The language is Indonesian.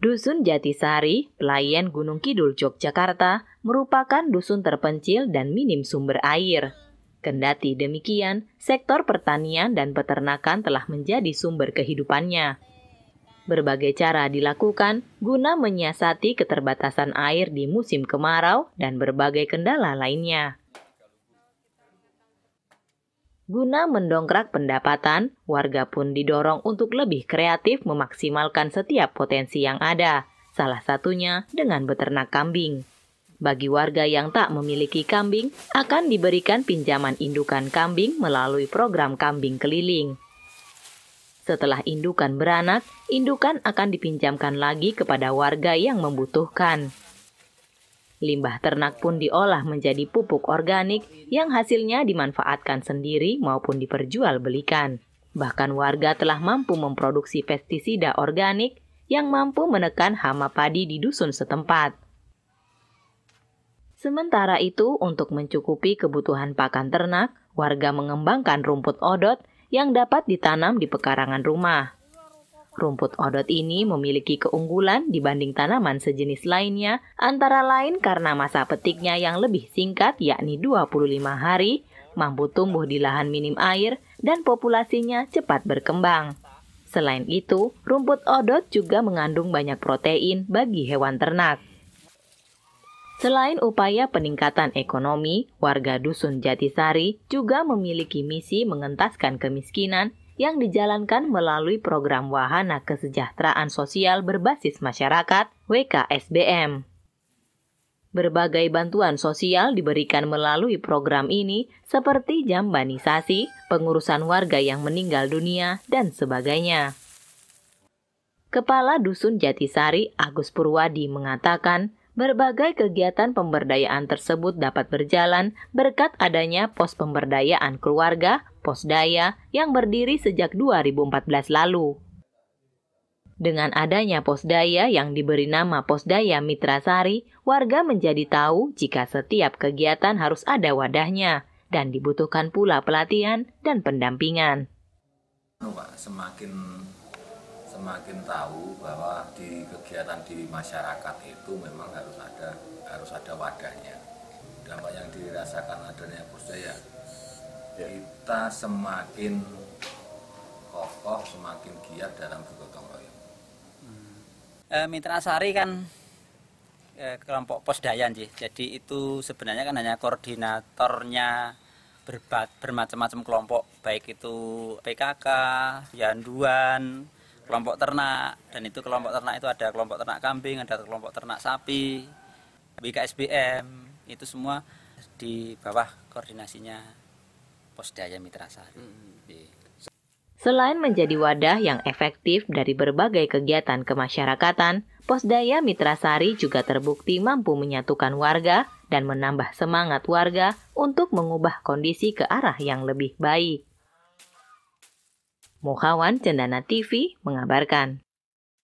Dusun Jatisari, Pelayan Gunung Kidul, Yogyakarta, merupakan dusun terpencil dan minim sumber air. Kendati demikian, sektor pertanian dan peternakan telah menjadi sumber kehidupannya. Berbagai cara dilakukan guna menyiasati keterbatasan air di musim kemarau dan berbagai kendala lainnya. Guna mendongkrak pendapatan, warga pun didorong untuk lebih kreatif memaksimalkan setiap potensi yang ada, salah satunya dengan beternak kambing. Bagi warga yang tak memiliki kambing, akan diberikan pinjaman indukan kambing melalui program kambing keliling. Setelah indukan beranak, indukan akan dipinjamkan lagi kepada warga yang membutuhkan. Limbah ternak pun diolah menjadi pupuk organik yang hasilnya dimanfaatkan sendiri maupun diperjualbelikan. Bahkan warga telah mampu memproduksi pestisida organik yang mampu menekan hama padi di dusun setempat. Sementara itu, untuk mencukupi kebutuhan pakan ternak, warga mengembangkan rumput odot yang dapat ditanam di pekarangan rumah. Rumput odot ini memiliki keunggulan dibanding tanaman sejenis lainnya, antara lain karena masa petiknya yang lebih singkat yakni 25 hari, mampu tumbuh di lahan minim air, dan populasinya cepat berkembang. Selain itu, rumput odot juga mengandung banyak protein bagi hewan ternak. Selain upaya peningkatan ekonomi, warga Dusun Jatisari juga memiliki misi mengentaskan kemiskinan yang dijalankan melalui program Wahana Kesejahteraan Sosial Berbasis Masyarakat WKSBM. Berbagai bantuan sosial diberikan melalui program ini seperti jambanisasi, pengurusan warga yang meninggal dunia, dan sebagainya. Kepala Dusun Jatisari Agus Purwadi mengatakan, Berbagai kegiatan pemberdayaan tersebut dapat berjalan berkat adanya pos pemberdayaan keluarga, Posdaya, yang berdiri sejak 2014 lalu. Dengan adanya Posdaya yang diberi nama Posdaya Mitra Sari, warga menjadi tahu jika setiap kegiatan harus ada wadahnya dan dibutuhkan pula pelatihan dan pendampingan. Semakin semakin tahu bahwa di kegiatan di masyarakat itu memang harus ada harus ada wadahnya dampak yang dirasakan adanya budaya ya. Kita semakin kokoh semakin giat dalam bergotong royong. Hmm. e, Mitra Sari kan e, kelompok posdayan sih jadi itu sebenarnya kan hanya koordinatornya bermacam-macam kelompok. Baik itu PKK, Yanduan, kelompok ternak. Dan itu kelompok ternak itu ada kelompok ternak kambing ada kelompok ternak sapi BKSBM itu semua di bawah koordinasinya Posdaya Mitra Sari. Hmm. Selain menjadi wadah yang efektif dari berbagai kegiatan kemasyarakatan, Posdaya Mitra Sari juga terbukti mampu menyatukan warga dan menambah semangat warga untuk mengubah kondisi ke arah yang lebih baik. Muhawan Cendana TV mengabarkan.